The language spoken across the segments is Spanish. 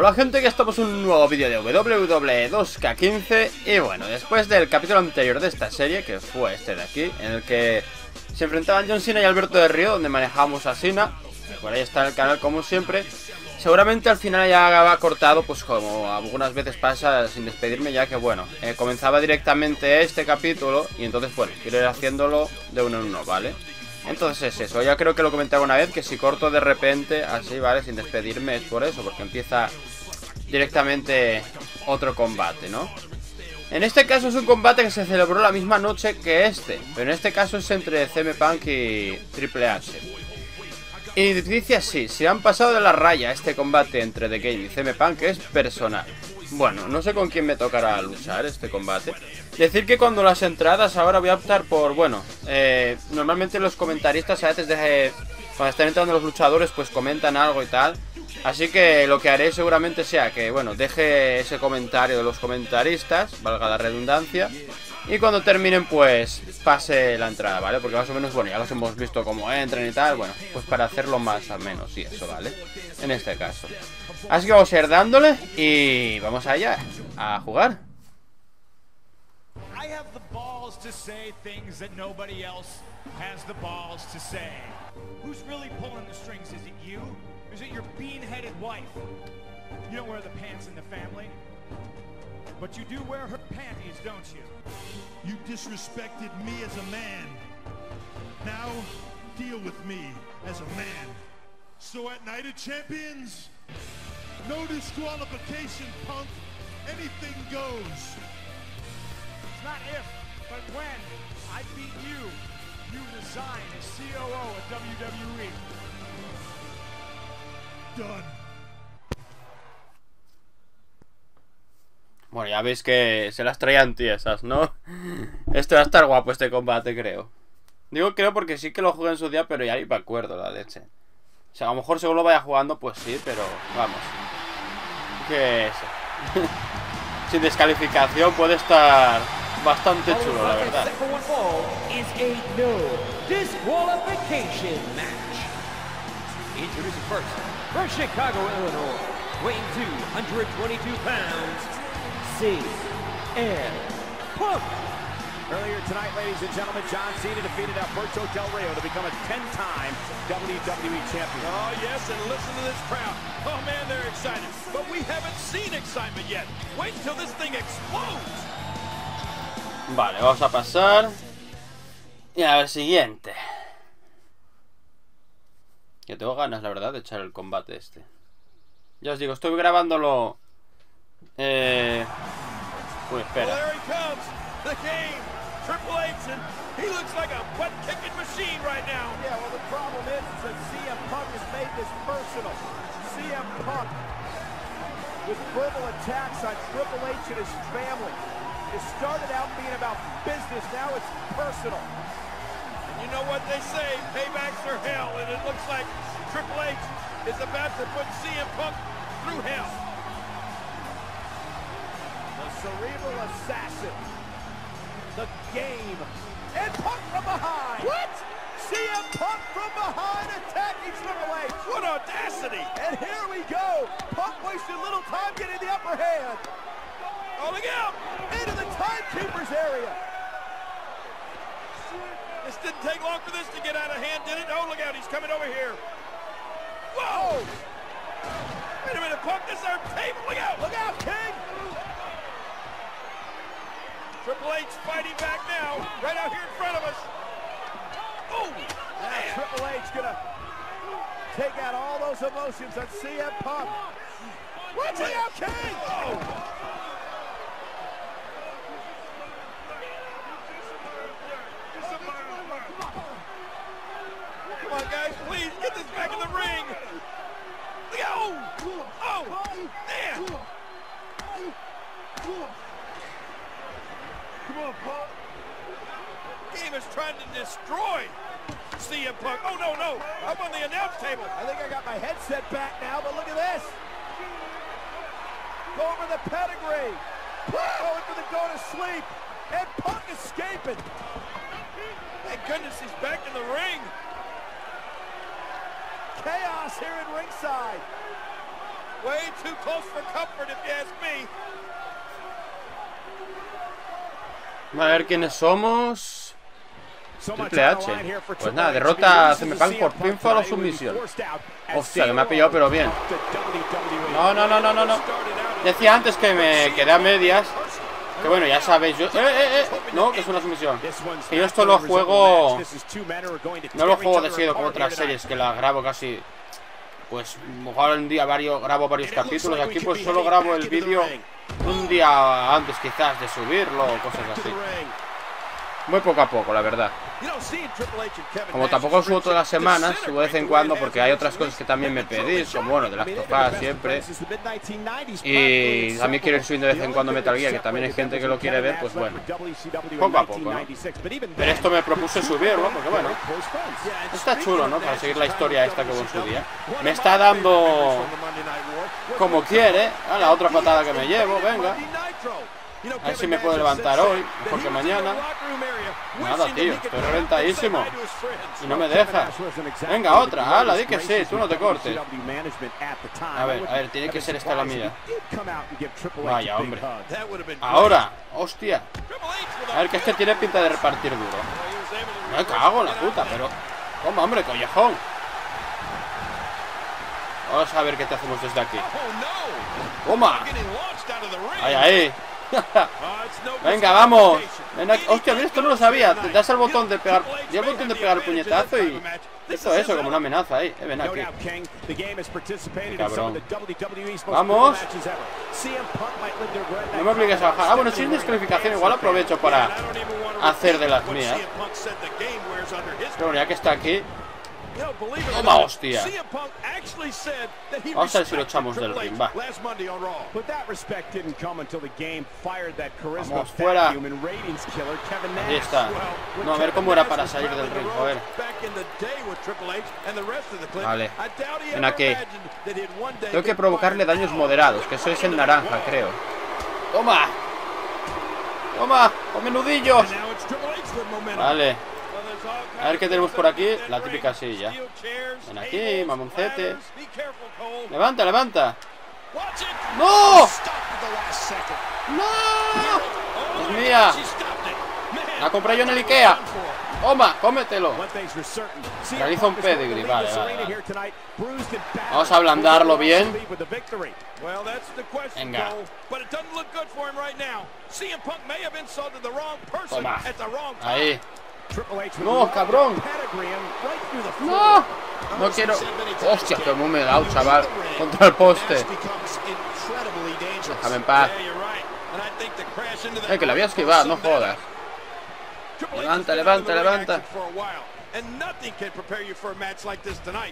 Hola gente, que estamos en un nuevo vídeo de WWE 2K15 Y bueno, después del capítulo anterior de esta serie, que fue este de aquí En el que se enfrentaban John Cena y Alberto de Río, donde manejábamos a Cena Por ahí está el canal como siempre Seguramente al final ya va cortado, pues como algunas veces pasa sin despedirme Ya que bueno, eh, comenzaba directamente este capítulo Y entonces bueno, quiero ir haciéndolo de uno en uno, ¿vale? Entonces es eso, ya creo que lo comentaba una vez, que si corto de repente, así, ¿vale? Sin despedirme es por eso, porque empieza directamente otro combate, ¿no? En este caso es un combate que se celebró la misma noche que este, pero en este caso es entre CM Punk y Triple H. Y dice así, si han pasado de la raya este combate entre The Game y CM Punk es personal. Bueno, no sé con quién me tocará luchar este combate. Decir que cuando las entradas ahora voy a optar por, bueno, eh, normalmente los comentaristas a veces de, cuando están entrando los luchadores pues comentan algo y tal. Así que lo que haré seguramente sea que, bueno, deje ese comentario de los comentaristas, valga la redundancia. Y cuando terminen pues pase la entrada, ¿vale? Porque más o menos, bueno, ya los hemos visto cómo entran y tal, bueno, pues para hacerlo más o menos y eso, ¿vale? En este caso. Así que vamos a ir dándole y vamos allá, a jugar. I have the balls to say things that nobody else has the balls to say. Who's really pulling the strings? Is it you? Or is it your bean-headed wife? You don't wear the pants in the family. But you do wear her panties, don't you? You disrespected me as a man. Now, deal with me as a man. So at Night of Champions, no disqualification, punk. Anything goes. It's not if, but when I beat you, you resign as COO of WWE. Done. Bueno, ya veis que se las traían tiesas, ¿no? Este va a estar guapo este combate, creo. Digo creo porque sí que lo jugué en su día, pero ya ni me acuerdo la leche. O sea, a lo mejor según lo vaya jugando, pues sí, pero vamos. Que eso. Sin descalificación puede estar bastante chulo, la verdad. Introducing first, from Chicago, Illinois, weighing 222 pounds, CM Punk. Earlier tonight, ladies and gentlemen, John Cena defeated Alberto Del Rio to become a 10-time WWE champion. Oh, yes, and listen to this crowd. Oh, man, they're excited. But we haven't seen excitement yet. Wait until this thing explodes. Vale, vamos a pasar. Y a ver, siguiente. Que tengo ganas, la verdad, de echar el combate este. Ya os digo, estoy grabándolo... Eh... Uy, espera. Triple H, and he looks like a butt-kicking machine right now. Yeah, well, the problem is, is that CM Punk has made this personal. CM Punk, with verbal attacks on Triple H and his family. It started out being about business, now it's personal. And you know what they say, paybacks are hell, and it looks like Triple H is about to put CM Punk through hell. The cerebral assassin the game. And Punk from behind. What? CM Punk from behind attacking Triple H. What audacity. And here we go. Punk wasted little time getting the upper hand. Oh, look out. Into the timekeeper's area. This didn't take long for this to get out of hand, did it? Oh, look out. He's coming over here. Whoa. Oh. Wait a minute, Punk. This is our table. Look out. Look out, King. Triple H fighting back now, right out here in front of us. Oh, man. Triple H gonna take out all those emotions on CM Punk. Watch out, King! Oh. Come on, guys, please get this back in the ring. Oh! Oh! Man! Come on, Punk. Game is trying to destroy CM Punk. Oh, no, no. I'm on the announce table. I think I got my headset back now, but look at this. Go over the pedigree. Going for the go to sleep. And Punk escaping. Thank goodness he's back in the ring. Chaos here in ringside. A ver quiénes somos. Triple H. Pues nada, derrota a Punk por pinfall o sumisión. Hostia, que me ha pillado, pero bien. No, no, no, no, no, no. Decía antes que me quedé a medias. Que bueno, ya sabéis, yo... ¡Eh, eh, eh! No, que es una sumisión. Que yo esto lo juego... No lo juego de seguido como otras series, que la grabo casi... Pues, mejor un día varios, grabo varios capítulos. Aquí pues solo grabo el vídeo un día antes quizás de subirlo o cosas así. Muy poco a poco, la verdad. Como tampoco subo todas las semanas, subo de vez en cuando porque hay otras cosas que también me pedís, como bueno, de las topadas siempre. Y también quiero ir subiendo de vez en cuando Metal Gear, que también hay gente que lo quiere ver, pues bueno. Poco a poco, ¿no? Pero esto me propuse subirlo, porque bueno, está chulo, ¿no? Para seguir la historia esta que hubo en su día. Me está dando como quiere. A la otra patada que me llevo, venga. A ver si me puedo levantar hoy, mejor que mañana. Nada, tío, estoy reventadísimo. Y no me deja. Venga, otra. la di que sí, tú no te cortes. A ver, a ver, tiene que ser esta la mía. Vaya, hombre. Ahora, hostia. A ver, que este tiene pinta de repartir duro. Me cago en la puta, pero... Toma, hombre, collejón. Vamos a ver qué te hacemos desde aquí. Toma. Ahí, ahí. Venga, vamos. Hostia, mira, esto no lo sabía. Te das el botón de pegar. El botón de pegar el puñetazo y. Eso, eso, como una amenaza ahí. Eh, ven aquí. Cabrón. Vamos. No me obligues a bajar. Ah, bueno, sin descalificación, igual aprovecho para hacer de las mías. Pero ya que está aquí, Toma, hostia. Vamos a ver si lo echamos del ring, va. Vamos, fuera. Ahí está. No, a ver cómo era para salir del ring, joder. Vale. Ven aquí. Tengo que provocarle daños moderados, que eso es en naranja, creo. ¡Toma! ¡Toma! ¡Con menudillos! Vale. A ver qué tenemos por aquí. La típica silla. Ven aquí, mamoncete. Levanta, levanta. ¡No! ¡No! ¡Dios mía! La compré yo en el Ikea. Toma, cómetelo. Realiza un pedigree, vale, Vamos a ablandarlo bien. Venga. Toma. Ahí. No, cabrón. No. No quiero. Hostia, cómo me he dado, chaval. Contra el poste. Déjame en paz. Eh, que la había esquivado, no jodas. Levanta, levanta, levanta.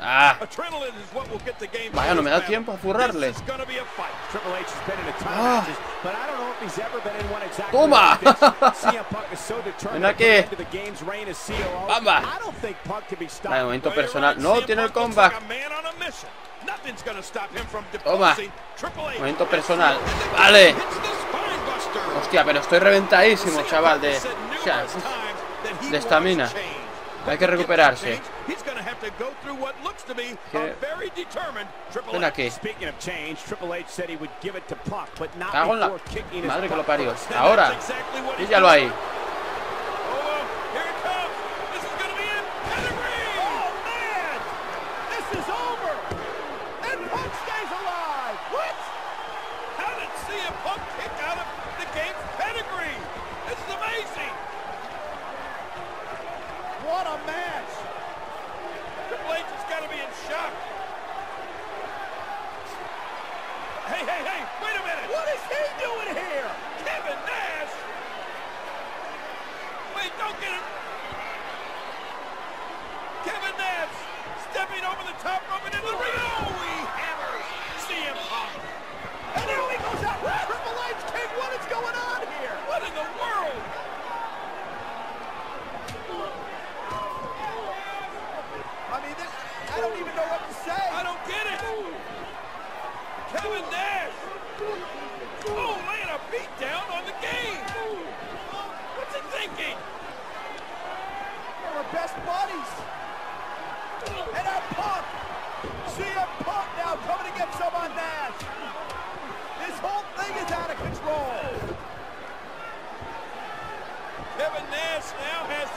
Ah. Vaya, no me da tiempo a zurrarle. Ah. ¡Toma! Ven aquí. ¡Bamba! Vale, momento personal. No, tiene el comeback. Toma. Momento personal. Vale. Hostia, pero estoy reventadísimo, chaval, de... de estamina. Hay que recuperarse. Ven aquí. Cago en la... Madre que lo parió. Ahora. lo ahí. What a match! Triple H has got to be in shock. Hey, hey, hey, wait a minute! What is he doing here? Kevin Nash! Wait, don't get him! Kevin Nash stepping over the top rope and into the ring! Oh, he hammers CM Punk! And now he goes out! Triple H, King, what is going on here? What in the world? I don't even know what to say. I don't get it. Kevin Nash. Oh, laying a beat down on the game. What's he thinking? Our best buddies. And our Punk. CM Punk now coming to get some on Nash. This whole thing is out of control. Kevin Nash now has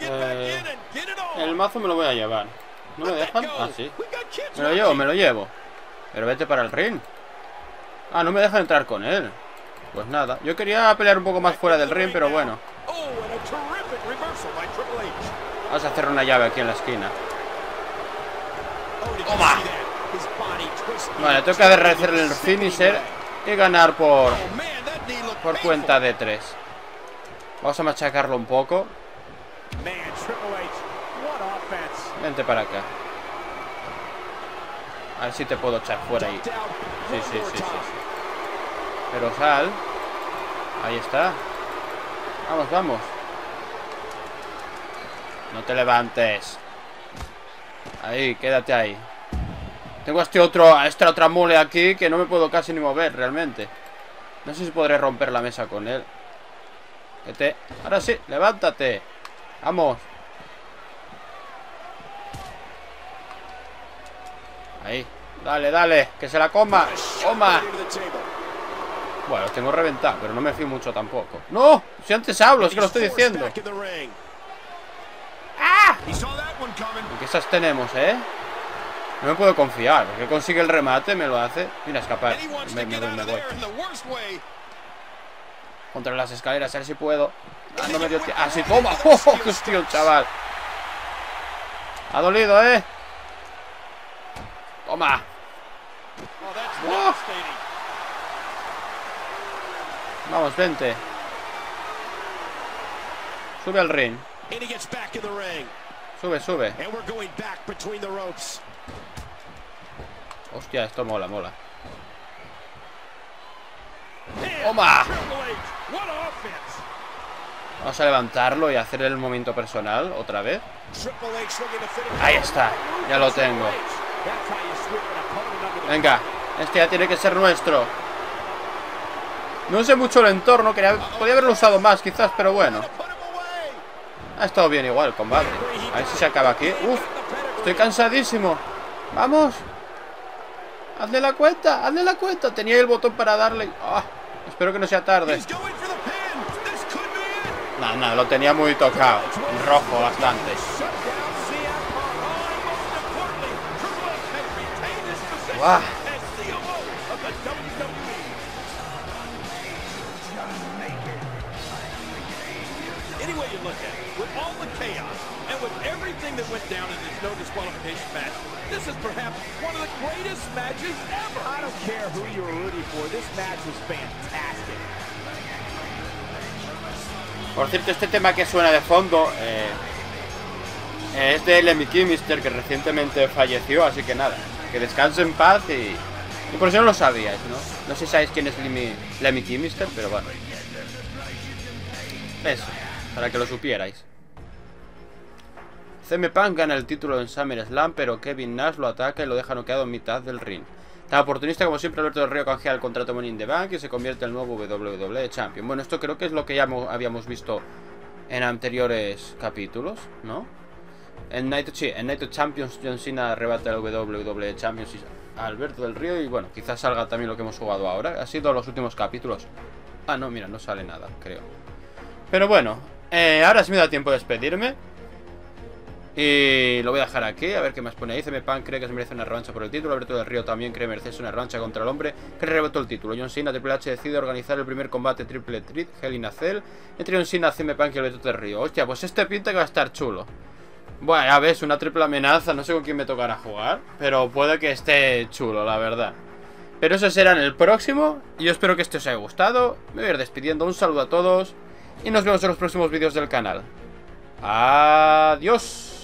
Eh, in and get it on. El mazo me lo voy a llevar. ¿No me dejan? Ah, sí. Me lo llevo, me lo llevo. Pero vete para el ring. Ah, no me dejan entrar con él. Pues nada. Yo quería pelear un poco más fuera del ring, pero bueno. Oh. Vamos a hacer una llave aquí en la esquina. Oh, Toma. Vale, tengo que hacer el finisher y ganar por, Oh, por cuenta de tres. Vamos a machacarlo un poco. Vente para acá. A ver si te puedo echar fuera ahí. Sí, sí, sí, sí. Pero sal. Ahí está. Vamos, vamos. No te levantes. Ahí, quédate ahí. Tengo a este otro, a esta otra mole aquí que no me puedo casi ni mover realmente. No sé si podré romper la mesa con él. Que te... Ahora sí, levántate. Vamos. Ahí. Dale, dale. Que se la coma. Table. Bueno, los tengo reventado, pero no me fío mucho tampoco. ¡No! Si antes hablo, es que lo estoy diciendo. ¿Y qué esas tenemos, eh? No me puedo confiar, porque consigue el remate, me lo hace. Mira, escapar. Me, me me voy. there in the worst way. Contra las escaleras, a ver si puedo. Ah, no me dio tiempo. Ah, sí, toma. ¡Oh, hostia, chaval! Ha dolido, eh. Toma. Oh. Vamos, vente. Sube al ring. Sube, sube. Hostia, esto mola, mola. Toma. Vamos a levantarlo y hacer el momento personal otra vez. Ahí está, ya lo tengo. Venga, este ya tiene que ser nuestro. No sé mucho el entorno, quería, podía haberlo usado más quizás, pero bueno. Ha estado bien igual el combate. A ver si se acaba aquí. Uf, estoy cansadísimo. Vamos. Hazle la cuenta, hazle la cuenta. Tenía el botón para darle. Ah, espero que no sea tarde. No, no, lo tenía muy tocado. Rojo bastante. Wow. Any way you look at it, with all the chaos everything that went down in this no disqualification match, this is perhaps one of the greatest matches ever. I don't care who you were rooting for. This match was fantastic. Por cierto, este tema que suena de fondo eh, es de Lemmy Kilmister, que recientemente falleció, así que nada, que descanse en paz y, y por si no lo sabíais, ¿no? No sé si sabéis quién es Lemmy, Lemmy Kilmister, pero bueno. Eso, para que lo supierais. CM Punk gana el título en SummerSlam, pero Kevin Nash lo ataca y lo deja noqueado en mitad del ring. Tan oportunista como siempre, Alberto del Río canjea el contrato Money in the Bank y se convierte en el nuevo WWE Champion. Bueno, esto creo que es lo que ya mo- habíamos visto en anteriores capítulos, ¿no? En Night, sí, en Night of Champions, John Cena arrebata el WWE Champions a Alberto del Río y bueno, quizás salga también lo que hemos jugado ahora. Ha sido los últimos capítulos. Ah, no, mira, no sale nada, creo. Pero bueno, Eh, ahora sí me da tiempo de despedirme. Y lo voy a dejar aquí, a ver qué más pone ahí. CM Punk cree que se merece una revancha por el título. Alberto del Río también cree merecerse una revancha contra el hombre que rebotó el título. John Cena, Triple H decide organizar el primer combate Triple Threat, Hell in a Cell, entre John Cena, CM Punk y Alberto del Río. Hostia, pues este pinta que va a estar chulo. Bueno, ya ves, una triple amenaza. No sé con quién me tocará jugar, pero puede que esté chulo, la verdad. Pero eso será en el próximo. Yo espero que este os haya gustado. Me voy a ir despidiendo. Un saludo a todos. Y nos vemos en los próximos vídeos del canal. Adiós.